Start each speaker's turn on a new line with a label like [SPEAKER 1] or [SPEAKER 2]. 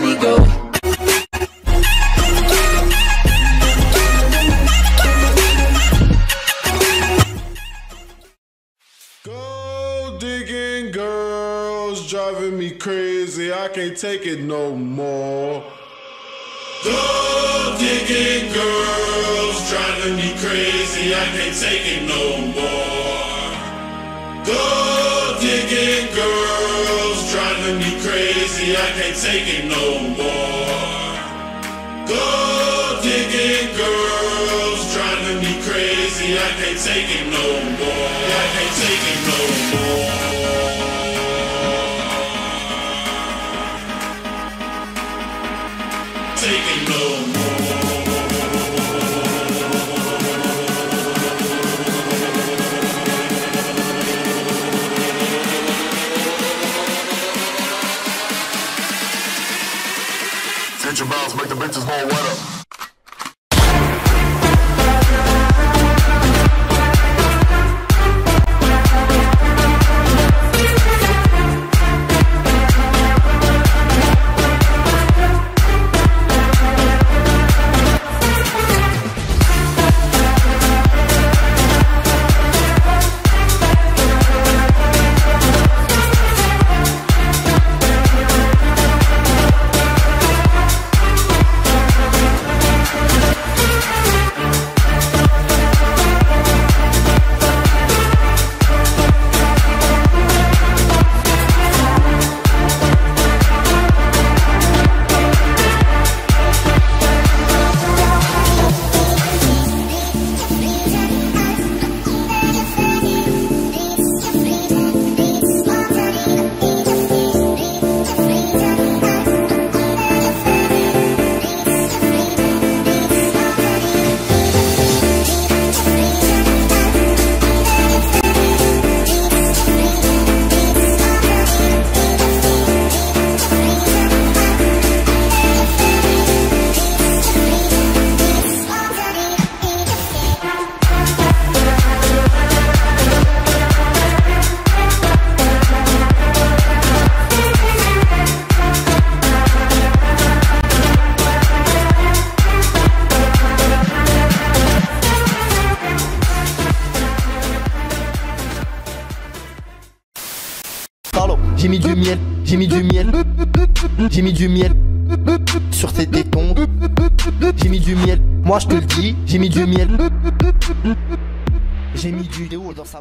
[SPEAKER 1] me go.
[SPEAKER 2] Gold digging girls driving me crazy. I can't take it no more. Gold digging girls driving me crazy. I can't take it no more. Gold digging girls driving me crazy. I can't take it no more. Gold digging girls driving me crazy. I can't take it no more. I can't take it no more.
[SPEAKER 3] Future bounce, make the bitches more wetter.
[SPEAKER 4] J'ai mis du miel, j'ai mis du miel, j'ai mis du miel sur tes tétons, j'ai mis du miel, moi je te le dis, j'ai mis du miel, j'ai mis du léo dans sa